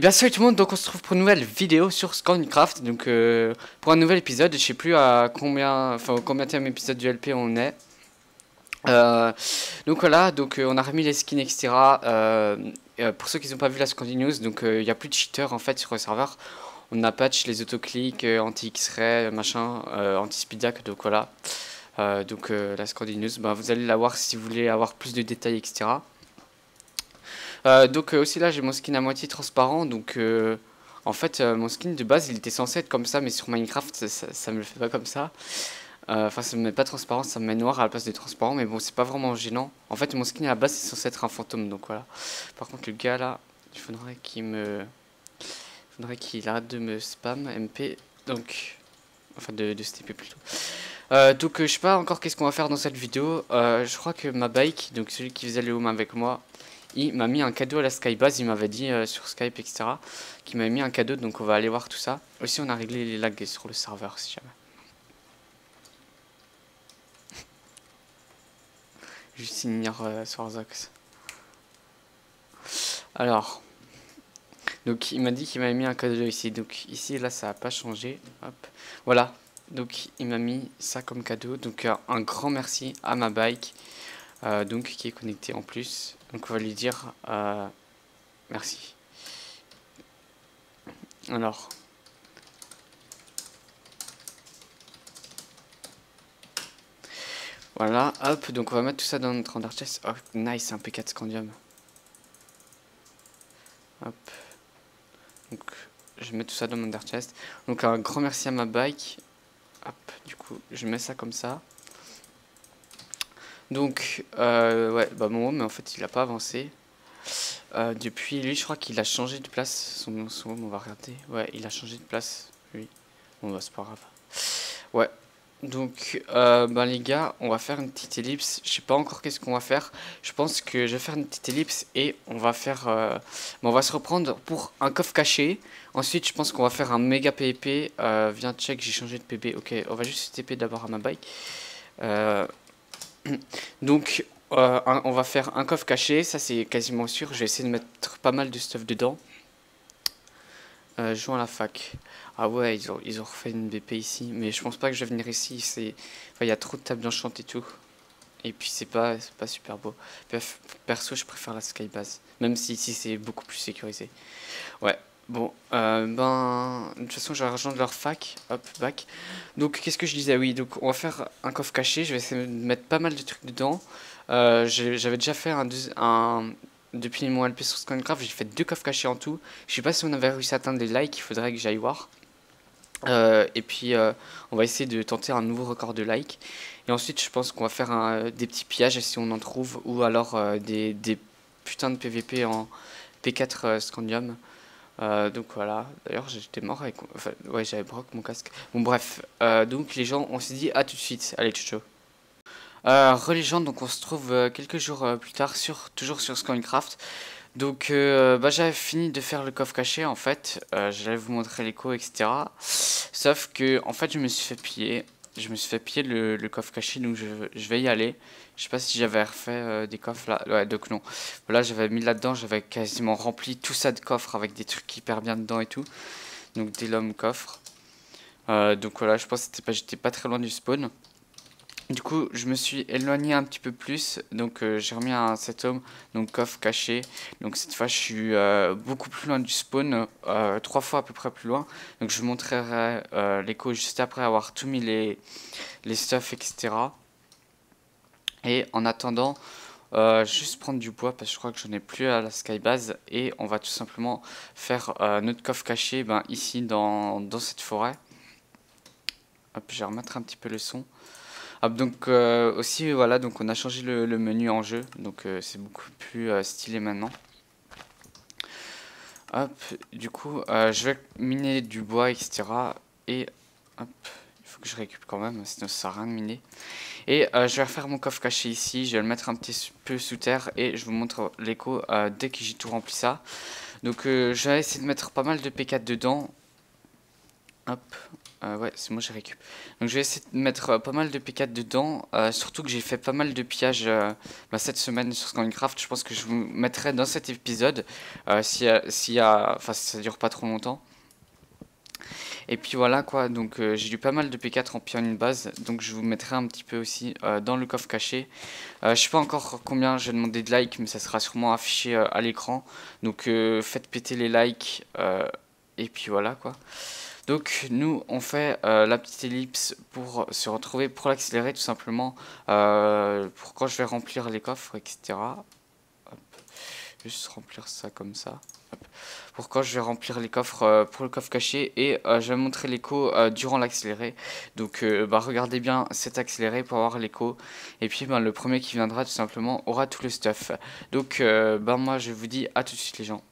bien salut tout le monde, donc on se trouve pour une nouvelle vidéo sur Scorncraft, donc euh, pour un nouvel épisode, je sais plus à combien, enfin combien de épisode du LP on est. Euh, donc voilà, donc euh, on a remis les skins etc. pour ceux qui n'ont pas vu la Scandi News, donc il n'y a plus de cheaters en fait sur le serveur. On a patch les autoclics, anti-X-ray, machin, anti-speedac, donc voilà. donc la Scandi News, bah, vous allez la voir si vous voulez avoir plus de détails etc. Euh, donc euh, aussi là j'ai mon skin à moitié transparent donc euh, en fait mon skin de base il était censé être comme ça mais sur Minecraft ça, me le fait pas comme ça. Enfin ça me met pas transparent, ça me met noir à la place de transparent mais bon c'est pas vraiment gênant. En fait mon skin à la base c'est censé être un fantôme donc voilà. Par contre le gars là il faudrait qu'il me... Il faudrait qu'il arrête de me spam MP donc... Enfin de, de stepper plutôt. donc je sais pas encore qu'est-ce qu'on va faire dans cette vidéo. je crois que ma bike, donc celui qui faisait le home avec moi, il m'a mis un cadeau à la Skybase, il m'avait dit euh, sur Skype, etc. qu'il m'avait mis un cadeau, donc on va aller voir tout ça. Aussi, on a réglé les lags sur le serveur, si jamais. Juste ignore euh, Swarzox. Alors, donc il m'a dit qu'il m'avait mis un cadeau ici. Donc ici, là, ça n'a pas changé. Hop, voilà. Donc il m'a mis ça comme cadeau. Donc euh, un grand merci à ma bike. Euh, donc qui est connecté en plus. Donc on va lui dire euh, merci. Alors. Voilà, hop, donc on va mettre tout ça dans notre Ender Chest. Oh, nice, un P4 Scandium. Hop. Donc, je mets tout ça dans mon Ender Chest. Donc, un grand merci à ma bike. Hop, du coup, je mets ça comme ça. Donc, euh, ouais, bah mon mais en fait, il a pas avancé. Euh, depuis, lui, je crois qu'il a changé de place. Son, son home, on va regarder. Ouais, il a changé de place, lui. Bon, bah, c'est pas grave. Ouais. Donc, euh, ben les gars, on va faire une petite ellipse. Je sais pas encore qu'est-ce qu'on va faire. Je pense que je vais faire une petite ellipse et on va faire... Ben, on va se reprendre pour un coffre caché. Ensuite, je pense qu'on va faire un méga PvP. Viens, check, j'ai changé de PB. Ok, on va juste TP d'abord à ma bike. Euh, donc, euh, on va faire un coffre caché, ça c'est quasiment sûr. Je vais essayer de mettre pas mal de stuff dedans. Euh, jouons à la fac. Ah ouais, ils ont, ils ont refait une BP ici. Mais je pense pas que je vais venir ici. Il y a trop de tables d'enchant et tout. Et puis c'est pas, pas super beau. perso, je préfère la skybase. Même si ici c'est beaucoup plus sécurisé. Ouais, Bon, euh, ben, de toute façon, je vais rejoindre leur fac. Hop, back. Donc, qu'est-ce que je disais? Oui, donc on va faire un coffre caché. Je vais essayer de mettre pas mal de trucs dedans. Euh, J'avais déjà fait un, Depuis mon LP sur Skycraft, j'ai fait deux coffres cachés en tout. Je sais pas si on avait réussi à atteindre des likes, il faudrait que j'aille voir. Euh, et puis, on va essayer de tenter un nouveau record de likes. Et ensuite, je pense qu'on va faire des petits pillages si on en trouve. Ou alors des, des putains de PVP en P4 Scandium. Euh, donc voilà, d'ailleurs j'étais mort avec... Enfin, ouais, j'avais broc mon casque. Bon bref, euh, donc les gens, on s'est dit à tout de suite. Allez, ciao. Euh, Relégende, donc on se trouve euh, quelques jours plus tard, sur, toujours sur Scorecraft. Donc bah, j'avais fini de faire le coffre caché en fait, j'allais vous montrer l'écho etc. Sauf que en fait je me suis fait piller je me suis fait piller le, coffre caché, donc je, vais y aller. Je sais pas si j'avais refait euh, des coffres là. Ouais, donc non. Voilà, j'avais mis là-dedans, j'avais quasiment rempli tout ça de coffres avec des trucs hyper bien dedans et tout. Donc des lommes coffres. Euh, donc voilà, je pense que j'étais pas très loin du spawn. Du coup, je me suis éloigné un petit peu plus, donc euh, j'ai remis un set home, donc coffre caché. Donc cette fois, je suis beaucoup plus loin du spawn, trois fois à peu près plus loin. Donc je vous montrerai l'écho juste après avoir tout mis les, les stuff, etc. Et en attendant, juste prendre du bois parce que je crois que j'en ai plus à la skybase. Et on va tout simplement faire notre coffre caché ben, ici dans, dans cette forêt. Hop, je vais remettre un petit peu le son. Ah, donc euh, aussi voilà donc on a changé le, menu en jeu donc euh, c'est beaucoup plus euh, stylé maintenant. Hop, du coup je vais miner du bois etc. Et hop, il faut que je récupère quand même sinon ça sert à rien de miner. Et je vais refaire mon coffre caché ici, je vais le mettre un petit peu sous terre et je vous montre l'écho dès que j'ai tout rempli ça. Donc je vais essayer de mettre pas mal de P4 dedans Hop. Euh, ouais, c'est moi j'ai récup. Donc je vais essayer de mettre euh, pas mal de P4 dedans. Euh, surtout que j'ai fait pas mal de pillages bah, cette semaine sur Scancraft. Je pense que je vous mettrai dans cet épisode. si, si, enfin, ça dure pas trop longtemps. Et puis voilà quoi, donc j'ai eu pas mal de P4 en une base, donc je vous mettrai un petit peu aussi dans le coffre caché. je sais pas encore combien j'ai demandé de likes, mais ça sera sûrement affiché à l'écran. Donc faites péter les likes, et puis voilà quoi. Donc nous on fait euh, la petite ellipse pour se retrouver pour l'accélérer tout simplement euh, pour quand je vais remplir les coffres etc. Juste remplir ça comme ça. Quand je vais remplir les coffres euh, pour le coffre caché et je vais montrer l'écho durant l'accéléré. Donc bah, regardez bien cet accéléré pour avoir l'écho. Et puis bah, le premier qui viendra tout simplement aura tout le stuff. Donc bah, moi je vous dis à tout de suite les gens.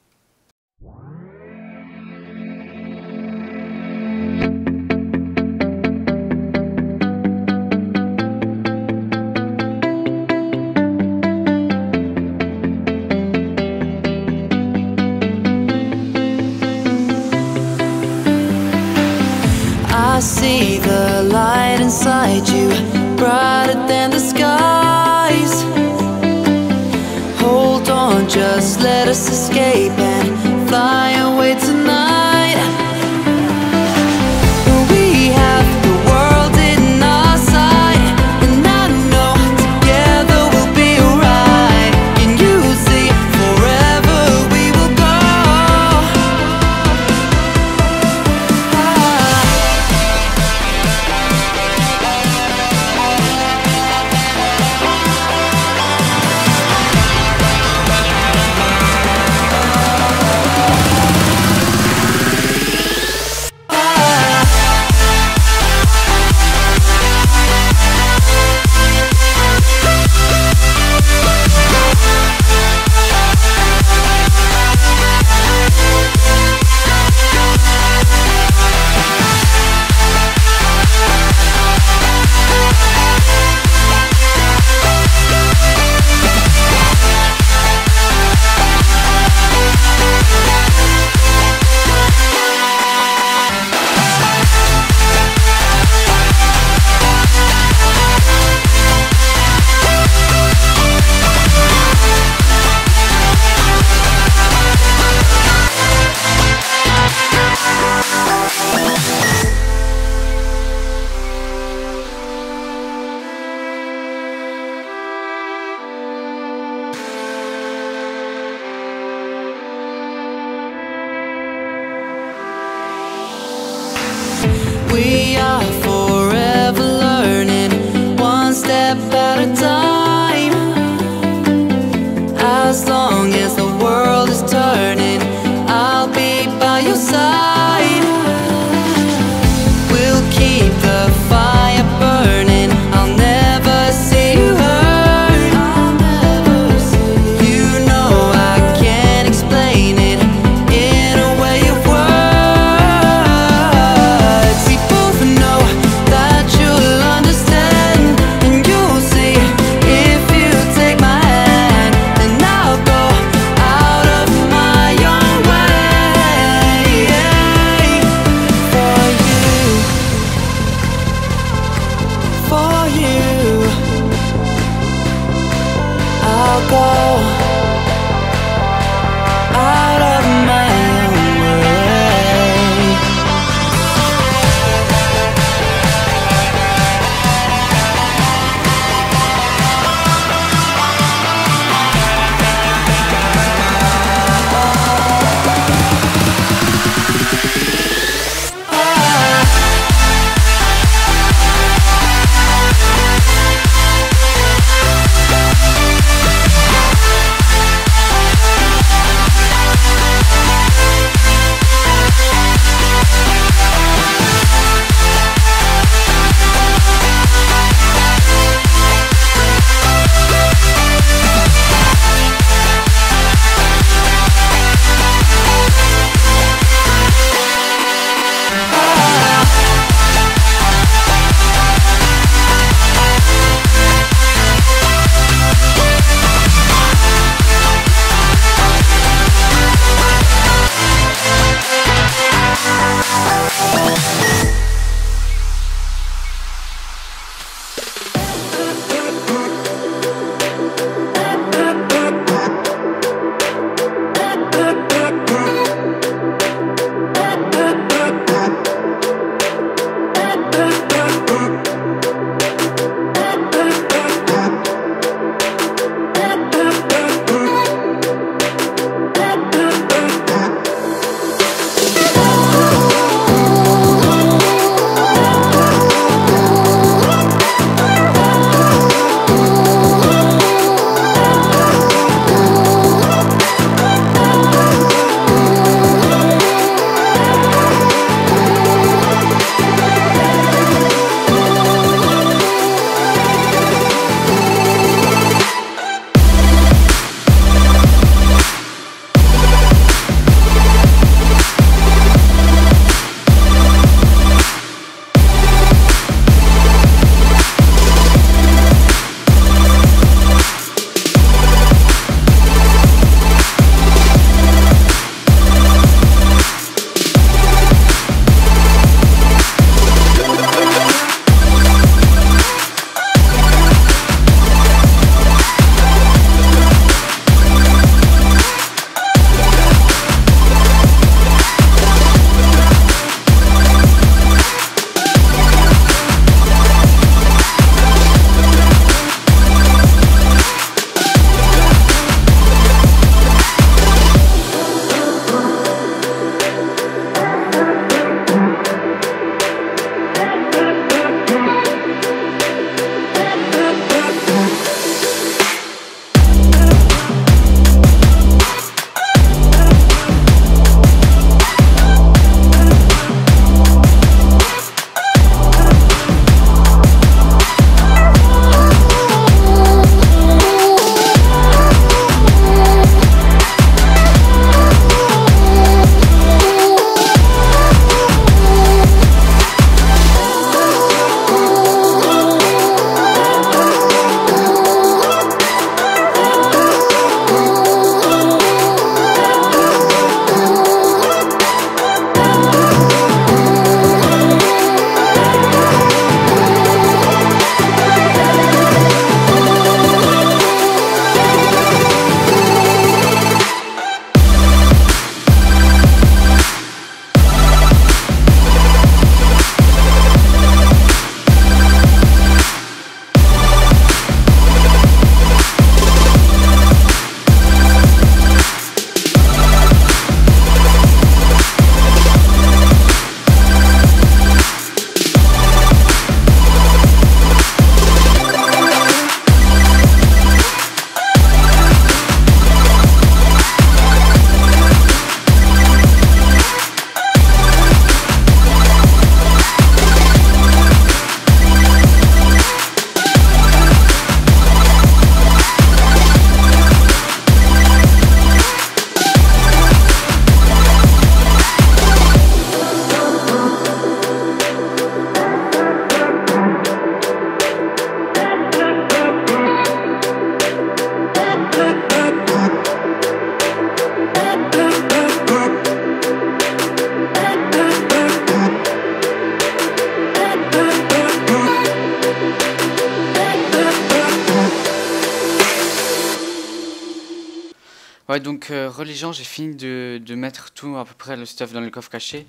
J'ai fini de, de mettre tout à peu près le stuff dans le coffre caché.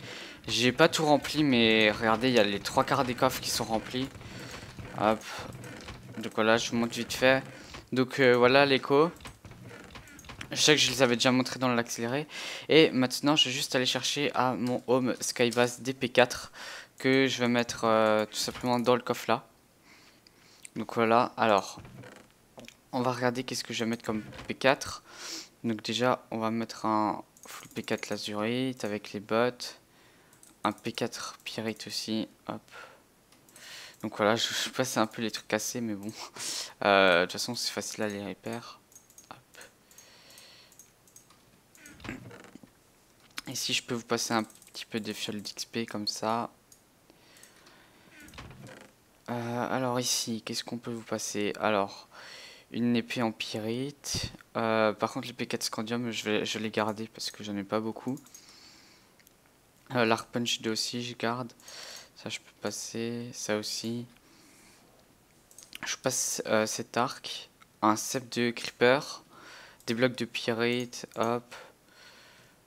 J'ai pas tout rempli, mais regardez, il y a les trois quarts des coffres qui sont remplis. Hop. Donc voilà, je vous montre vite fait. Donc euh, voilà l'écho. Je sais que je les avais déjà montrés dans l'accéléré. Et maintenant, je vais juste aller chercher à mon home Skybase DP4 que je vais mettre euh, tout simplement dans le coffre là. Donc voilà, alors on va regarder qu'est-ce que je vais mettre comme P4. Donc déjà, on va mettre un full P4 Lazurite avec les bottes. Un P4 Pyrite aussi, hop. Donc voilà, je, passe un peu les trucs cassés, mais bon. Euh, de toute façon, c'est facile à les repérer. Ici, je peux vous passer un petit peu de fioles d'XP comme ça. Euh, alors ici, qu'est-ce qu'on peut vous passer? Alors, une épée en pyrite. Euh, par contre, l'épée 4 scandium, je vais, je l'ai garder parce que j'en ai pas beaucoup. Euh, L'arc punch 2 aussi, je garde. Ça, je peux passer. Ça aussi. Je passe cet arc. Un cep de creeper. Des blocs de pyrite. Hop.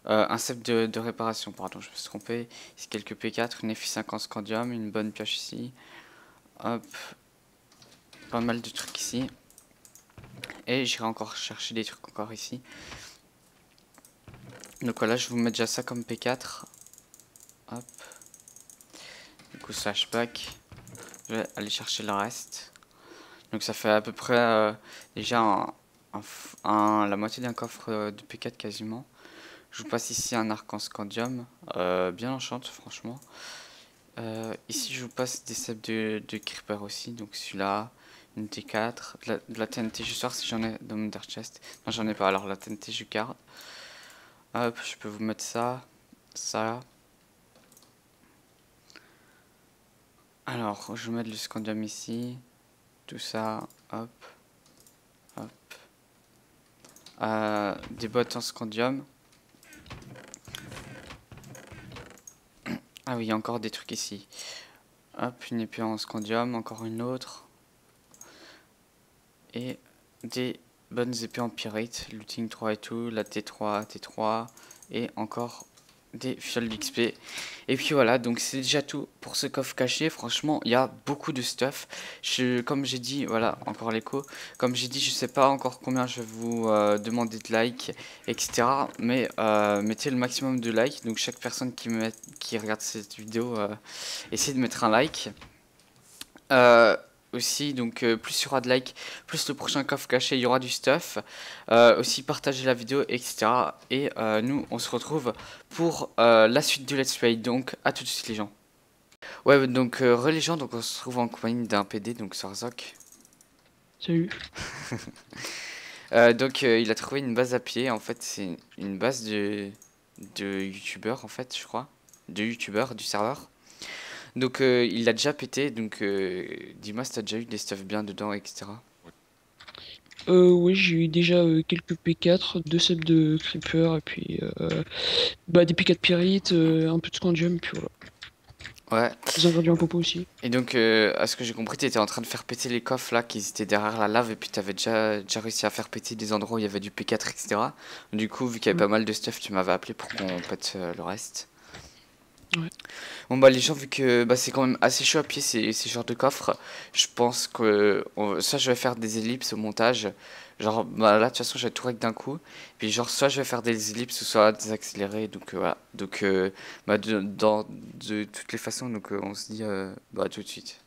Euh, un cep de, réparation, pardon, je me suis trompé. Ici quelques P4, une FI5 en scandium, une bonne pioche ici. Hop. Pas mal de trucs ici. Et j'irai encore chercher des trucs encore ici. Donc voilà, je vous mets déjà ça comme P4. Hop. Du coup, slash back. Je vais aller chercher le reste. Donc ça fait à peu près euh, déjà la moitié d'un coffre euh, de P4 quasiment. Je vous passe ici un arc en scandium, euh, bien enchante franchement. Ici je vous passe des ceps de, creeper aussi, donc celui-là, une T4, de la, TNT, je voir si j'en ai dans mon dirt chest. Non j'en ai pas, alors la TNT je garde. Hop, je peux vous mettre ça, ça. Alors, je vais mettre le scandium ici, tout ça, hop, hop. Euh, des bottes en scandium. Ah oui, encore des trucs ici. Hop, une épée en scandium, encore une autre. Et des bonnes épées en pyrite, looting 3 et tout, la T3, T3, et encore des fioles d'XP. Et puis voilà, donc c'est déjà tout pour ce coffre caché. Franchement, il y a beaucoup de stuff. Comme j'ai dit, voilà, encore l'écho. Comme j'ai dit, je sais pas encore combien je vais vous euh, demander de likes, etc. Mais euh, mettez le maximum de likes. Donc chaque personne qui, qui regarde cette vidéo, euh, essaie de mettre un like. Euh, aussi. Donc euh, plus il y aura de likes, plus le prochain coffre caché, il y aura du stuff. Euh, aussi partager la vidéo, etc. Et euh, nous, on se retrouve pour la suite du let's play. Donc à tout de suite les gens. Ouais, donc religion, donc on se trouve en compagnie d'un PD, donc Sarzok. Salut. donc il a trouvé une base à pied. En fait, c'est une base de, de youtubeurs, en fait, je crois. De youtubeurs du serveur. Donc euh, il l'a déjà pété, donc euh, dis-moi si t'as déjà eu des stuff bien dedans, etc. Euh, oui, j'ai eu déjà euh, quelques P4, deux sets de Creeper, et puis bah, des P4 Pyrite, un peu de Scandium, puis voilà. Ouais. Des ingrédients popo aussi. Et donc, à ce que j'ai compris, t'étais en train de faire péter les coffres là qui étaient derrière la lave, et puis t'avais déjà, déjà réussi à faire péter des endroits où il y avait du P4, etc. Du coup, vu qu'il y avait pas mal de stuff, tu m'avais appelé pour qu'on pète le reste. Bon bah les gens vu que bah, c'est quand même assez chaud à pied ces, ces genres de coffres, je pense que soit je vais faire des ellipses au montage, genre bah là de toute façon je vais tout règle d'un coup, puis genre soit je vais faire des ellipses ou soit des accélérés, donc euh, voilà, donc euh, bah, de, dans, de toutes les façons donc euh, on se dit bah tout de suite.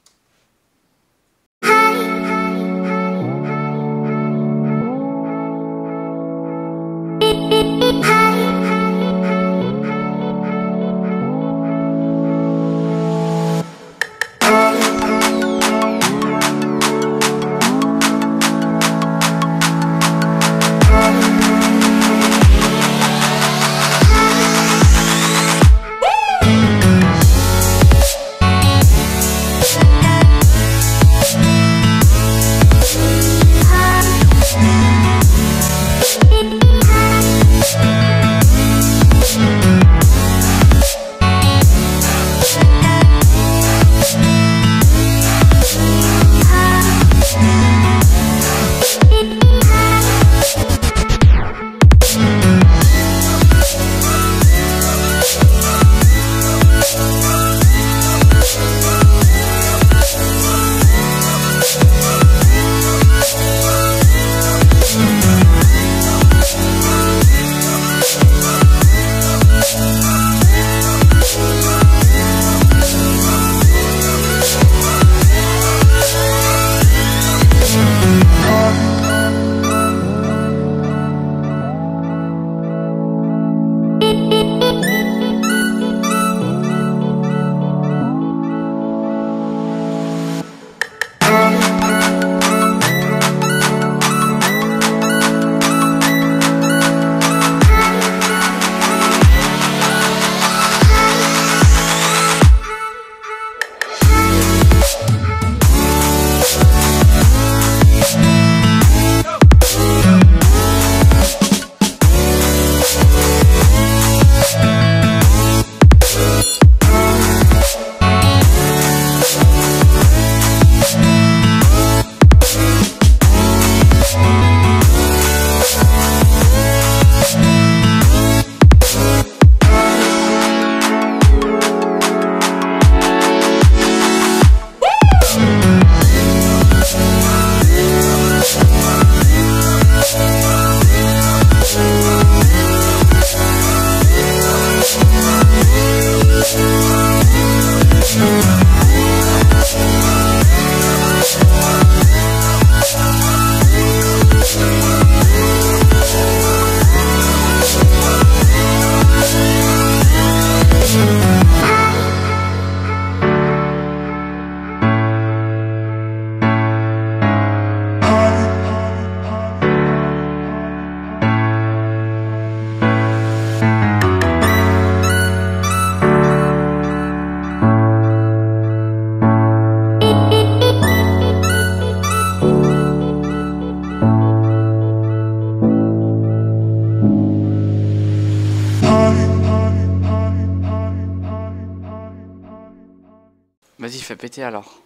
Fais péter alors.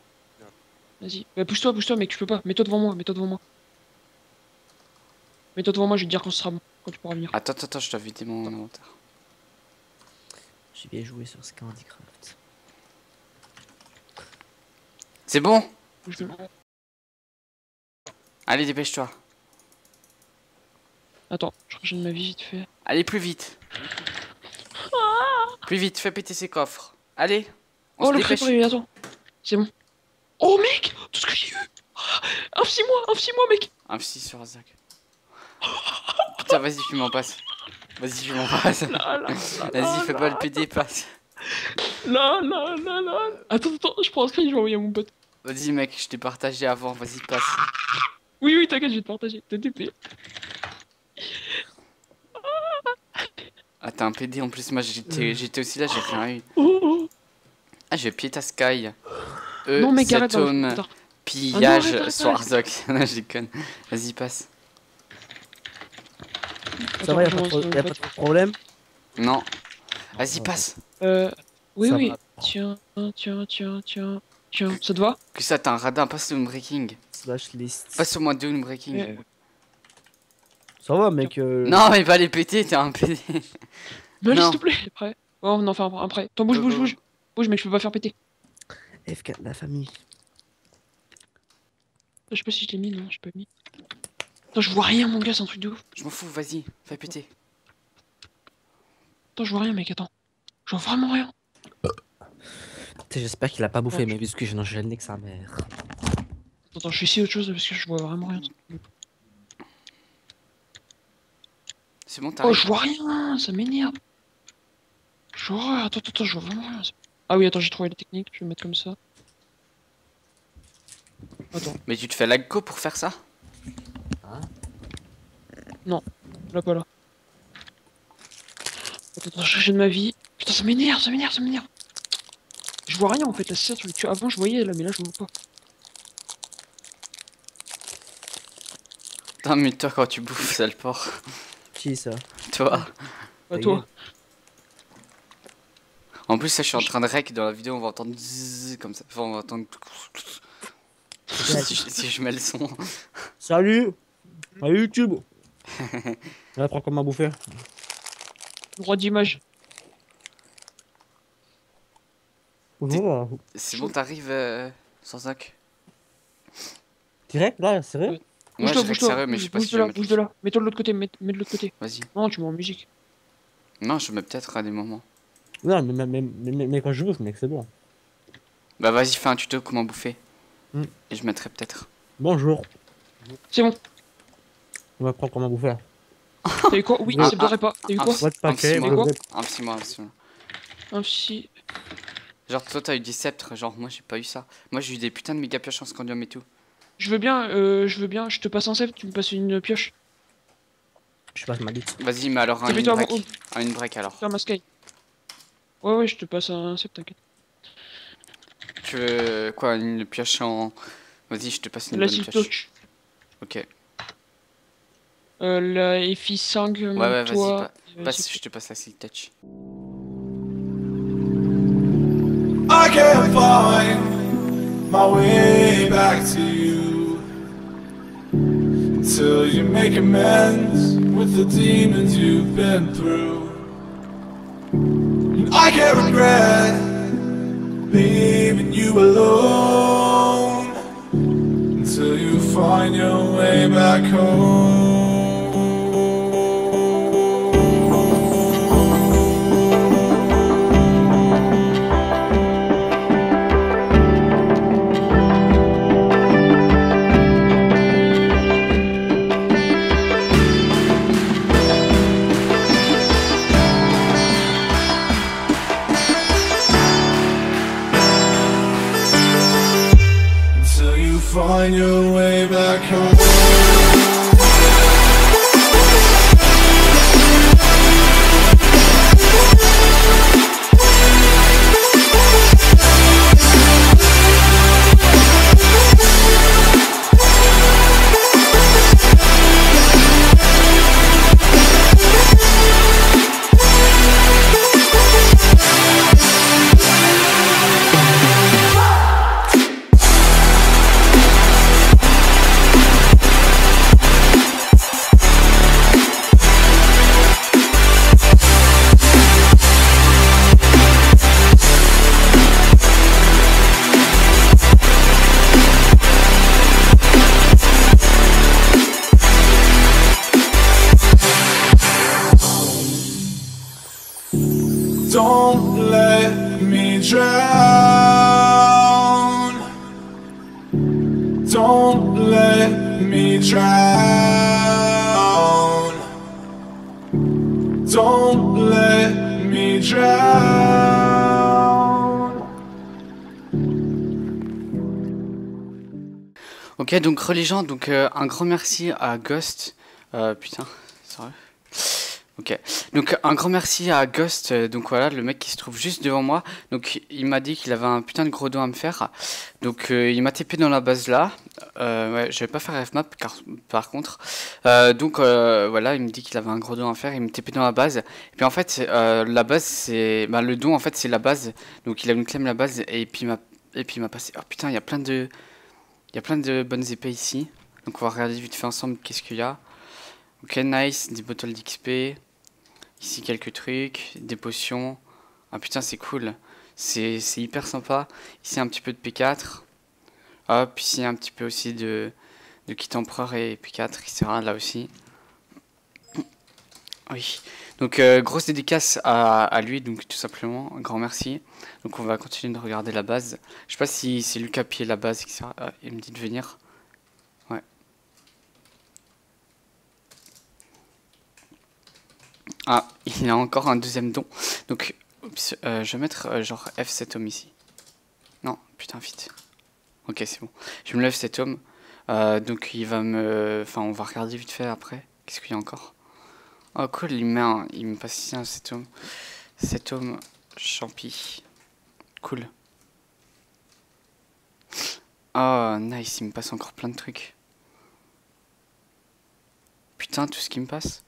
Vas-y. Bah, pousse-toi, pousse-toi, mec, je peux pas. Mets-toi devant moi, mets-toi devant moi. Mets-toi devant moi, je vais te dire quand ce sera bon, quand tu pourras venir. Attends, attends, attends, je dois vider mon inventaire. J'ai bien joué sur ce Candycraft. C'est bon? Je- Allez, dépêche-toi. Attends, je régène ma vie vite fait. Allez, plus vite. Plus vite, fais péter ces coffres. Allez, on Oh, le creeper, attends. C'est bon. Oh, mec Tout ce que j'ai eu Un psy moi Un psy moi mec Un psy sur Azak. Putain, vas-y, tu m'en passes. Vas-y, tu m'en là, Vas-y, fais pas le PD, passe. Là, là, là, là. Attends, attends, je prends un screen, je vais envoyer à mon pote. Vas-y, mec, je t'ai partagé avant, vas-y, passe. Oui, oui, t'inquiète, je vais te partager. TTP. Ah, t'as un PD en plus, moi j'étais j'étais aussi là, j'ai rien eu. Oh, oh. Ah, je vais pied ta sky. Euh, non, mec, arrête. Zetom, attends. pillage, Swarzok. non, je déconne. Vas-y, passe. Ça va, y'a pas, trop- pas de problème Non. Vas-y, Ah, passe. Euh, oui, Ça oui. va. Tiens, tiens, tiens, tiens. Tiens, ça te va Que ça, t'as un radin, passe le breaking. Slash list. Passe au moins deux breaking. Euh, Ça va, mec. euh, Non, mais pas les péter, t'es un PD. Non, Non. s'il te plaît, prêt. Oh, non, enfin, un prêt. Attends, bouge, bouge, bouge. Bouge, mec, je peux pas faire péter. F4, la famille. Je sais pas si je l'ai mis, non, je pas mis. Attends, je vois rien, mon gars, c'est un truc de ouf. Je m'en fous, vas-y, fais péter. Attends, je vois rien, mec, attends. Je vois vraiment rien. J'espère qu'il a pas bouffé Ouais. mes biscuits, j'ai j'ai le nez que sa mère. Attends, je vais essayer autre chose parce que je vois vraiment rien. C'est bon, Oh, t'arrives. je vois rien, ça m'énerve. Je vois, attends, attends, attends, je vois vraiment rien. Ah oui, attends, j'ai trouvé la technique, je vais mettre comme ça. Attends, Mais tu te fais l'agco pour faire ça? Là, pas là. Attends, attends, je de ma vie. Putain, ça m'énerve, ça m'énerve, ça m'énerve. Je vois rien en fait, là, c'est ça, tu- tu- avant je voyais là, mais là je vois pas. Putain, mais toi, quand tu bouffes, sale porc. Qui ça? Toi. Ta toi. En plus, ça, je suis en train de rec dans la vidéo, on va entendre zzzz comme ça. Enfin, on va entendre. si, je- si je mets le son. Salut À YouTube On apprend comment bouffer. Droit d'image. C'est bon, t'arrives euh, sans sac Direct là, sérieux? Ouais. Moi, je rec bouge-toi. sérieux, mais je sais pas bouge si de là, bouge de là. Mets-toi de l'autre côté, mets, mets de l'autre côté. Vas-y. Non, tu mets en musique. Non, je mets peut-être à des moments. Non, mais, mais, mais, mais, mais quand je bouffe, mec, c'est bon. Bah, vas-y, fais un tuto comment bouffer. Hmm. Et je mettrai peut-être. Bonjour. C'est bon. On va apprendre comment bouffer. T'as eu quoi? Oui, ça me pas. T'as eu quoi? Un petit êtes- Un petit mot, un psy. Genre, toi, t'as eu des sceptres, genre, moi, j'ai pas eu ça. Moi, j'ai eu des putains de méga pioches en scandium et tout. Je veux bien, euh, je veux bien, je te passe un sceptre, tu me passes une pioche. Je passe ma bite. Vas-y, mais alors, un une toi break. Un une break alors. Faire ma sky. Ouais, ouais, je te passe un sceptre, t'inquiète. Tu veux quoi Une pioche en. Vas-y, je te passe une La bonne pioche. Touch. Ok. Euh, la FI 5, Ouais, ouais, vas-y, toi. pa- euh, passe, je te passe la Silk Touch. I can't find my way back to you until you make amends with the demons you've been through. And I can't regret leaving you alone until you find your way back home. Donc religion, donc euh, un grand merci à Ghost. Euh, putain, sérieux Ok, donc un grand merci à Ghost, euh, donc voilà, le mec qui se trouve juste devant moi. Donc il m'a dit qu'il avait un putain de gros dos à me faire. Donc euh, il m'a TP dans la base là. Euh, ouais, je vais pas faire FMAP car, par contre. Euh, donc euh, voilà, il me dit qu'il avait un gros dos à me faire, il me TP dans la base. Et puis en fait, euh, la base c'est. Bah, le don en fait c'est la base. Donc il a une clem la base et puis m'a et puis il m'a passé. Oh putain, il y a plein de. Il y a plein de bonnes épées ici. Donc on va regarder vite fait ensemble qu'est-ce qu'il y a. Ok, nice, des bottles d'XP. Ici quelques trucs, des potions. Ah putain, c'est cool. C'est hyper sympa. Ici un petit peu de P4. Hop, ici un petit peu aussi de, de kit empereur et P4, etc. Là aussi. Oui. Donc euh, grosse dédicace à, lui, donc tout simplement. Grand merci. Donc on va continuer de regarder la base. Je sais pas si c'est Lucas qui est la base, etc. Ah, il me dit de venir. Ouais. Ah, il a encore un deuxième don. Donc, euh, je vais mettre euh, genre F7 homme ici. Non, putain, vite. Ok, c'est bon. Je me lève cet homme. Euh, donc il va me... Enfin, on va regarder vite fait après. Qu'est-ce qu'il y a encore? Oh cool, il me, passe un cet homme. Cet homme champi. Cool. Oh, nice, il me passe encore plein de trucs. Putain, tout ce qui me passe.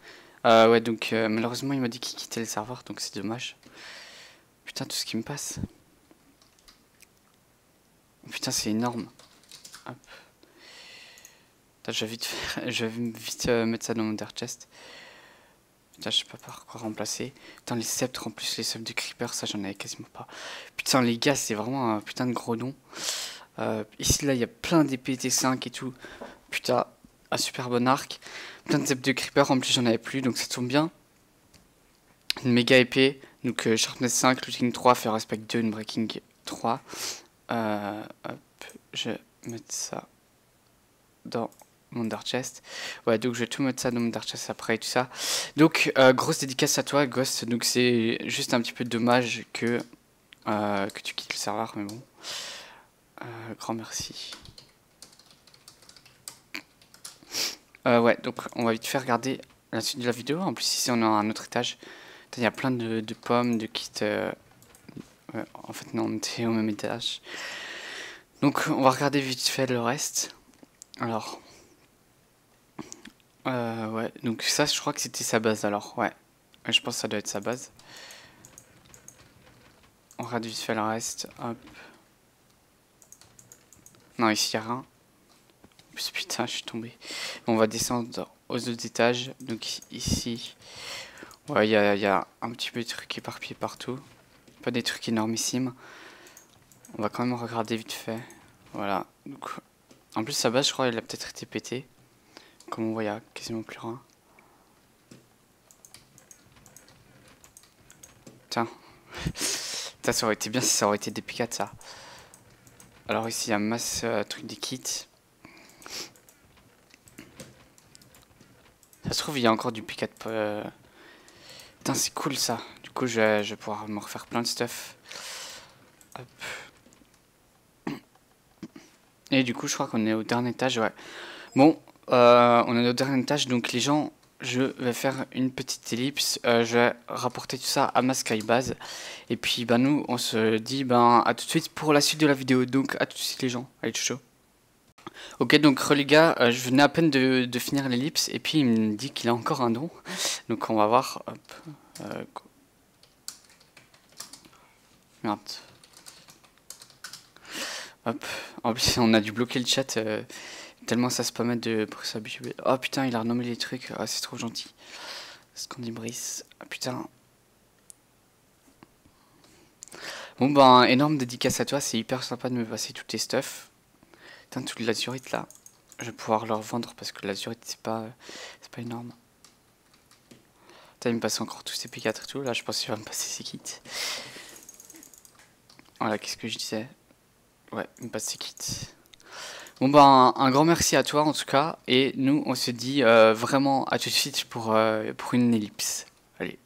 Euh, ouais, donc euh, malheureusement, il m'a dit qu'il quittait le serveur, donc c'est dommage. Putain, tout ce qui me passe. Putain, c'est énorme. Hop. Je vais vite, euh, mettre ça dans mon Dark Chest. Je sais pas par quoi remplacer. Putain, les sceptres, en plus, les sceptres de Creeper, ça, j'en avais quasiment pas. Putain, les gars, c'est vraiment un putain de gros don. Euh, ici, là, il y a plein d'épées T5 et tout. Putain, un super bon arc. Plein de sceptres de Creeper, en plus, j'en avais plus, donc ça tombe bien. Une méga épée. Donc, euh, Sharpness 5, Looting 3, Fair Aspect 2, une Breaking 3. Euh, hop, je vais mettre ça dans mon Dark Chest. Ouais, donc je vais tout mettre ça dans mon Dark Chest après et tout ça. Donc, euh, grosse dédicace à toi, Ghost. Donc, c'est juste un petit peu dommage que, euh, que tu quittes le serveur, mais bon. Euh, grand merci. Ouais, donc on va vite faire regarder la suite de la vidéo. En plus, ici, on a un autre étage. Il y a plein de, de pommes, de kits. ouais, en fait, non, on était au même étage. Donc, on va regarder vite fait le reste. Alors. Euh, ouais, donc ça, je crois que c'était sa base alors. Ouais, je pense que ça doit être sa base. On vite fait le reste. Hop. Non, ici, il n'y a rien. Putain, je suis tombé. On va descendre aux autres étages. Donc ici, ouais, il y a, il y a un petit peu de trucs éparpillés partout. Pas des trucs énormissimes. On va quand même regarder vite fait. Voilà. Donc, en plus, sa base, je crois, elle a peut-être été pétée. Comme on voit, il y a quasiment plus rien. Putain. Putain, ça aurait été bien si ça aurait été des P4, ça. Alors ici, il y a masse euh, trucs des kits. Ça se trouve, il y a encore du P4. euh, c'est cool ça. Du coup, je je vais pouvoir me refaire plein de stuff. Hop. Et du coup, je crois qu'on est au dernier étage, ouais. Bon, euh, on est au dernier étage, donc les gens, je vais faire une petite ellipse. euh, je vais rapporter tout ça à ma skybase. Et puis, bah, nous, on se dit, ben, à tout de suite pour la suite de la vidéo. Donc, à tout de suite, les gens. Allez, chaud. Ok, donc les gars, euh, je venais à peine de, de finir l'ellipse et puis il me dit qu'il a encore un don. Donc on va voir. Hop. Merde. Hop. En plus, on a dû bloquer le chat tellement ça se permet de s'habituer. Oh putain, il a renommé les trucs. Ah, c'est trop gentil. Scandibris. Ah putain. Bon ben, énorme dédicace à toi. C'est hyper sympa de me passer tous tes stuff. Putain, toute l'azurite là, je vais pouvoir leur vendre parce que l'azurite c'est pas, pas énorme. Putain, il me passe encore tous ces P4 et tout. Là, je pense qu'il va me passer ses kits. Voilà, qu'est-ce que je disais? Ouais, il me passe ses kits. Bon ben, un grand merci à toi en tout cas, et nous on se dit euh, vraiment à tout de suite pour euh, une ellipse. Allez.